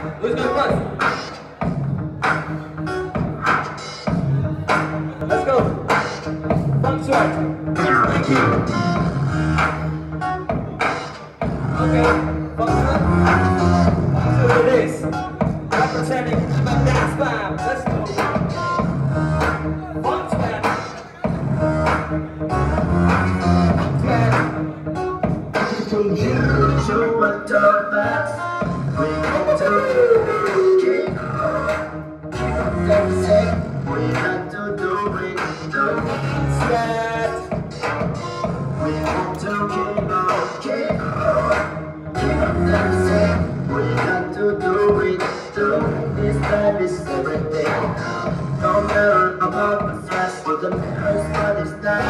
Who's going first? Let's go. Funk Sweat. Okay. Funk Sweat. Funk Sweat it is. Representing the dance. Let's go. Funk Sweat. Funk Sweat. No matter about the stress, with the mirrors, but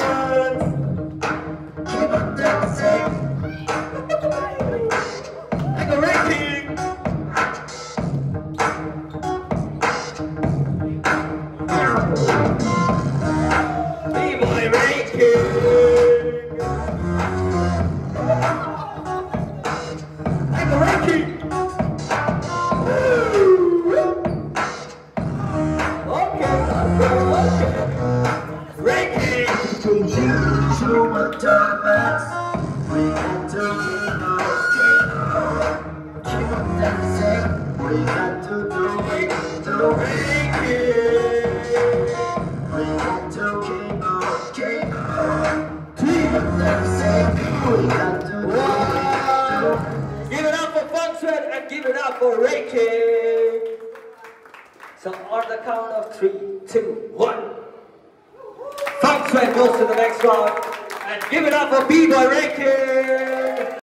Ranking. You to my diamonds, we to keep on dancing, we got to do it, do it. We got to keep on, keep on. Dancing, we got to do it. Give it up for Funk and give it up for Raiking. So on the count of three, two, one. Goes to the next round. And give it up for Raiking.